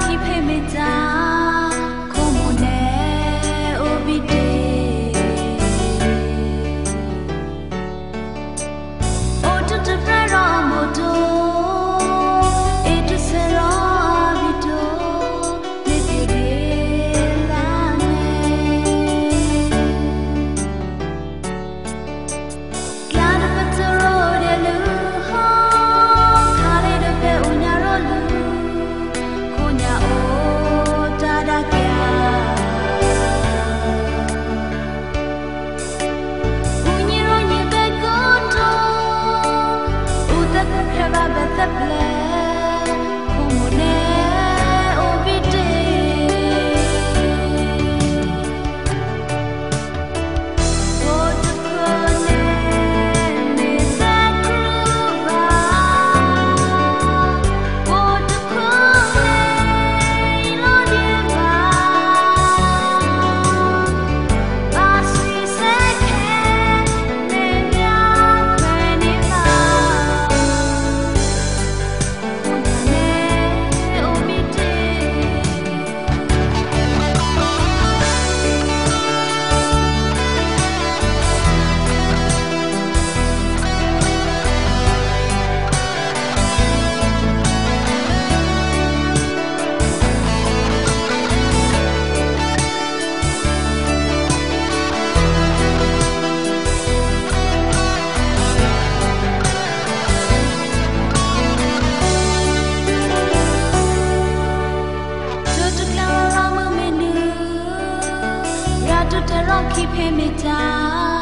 匹配没到。 တရောခိဖေမေတာ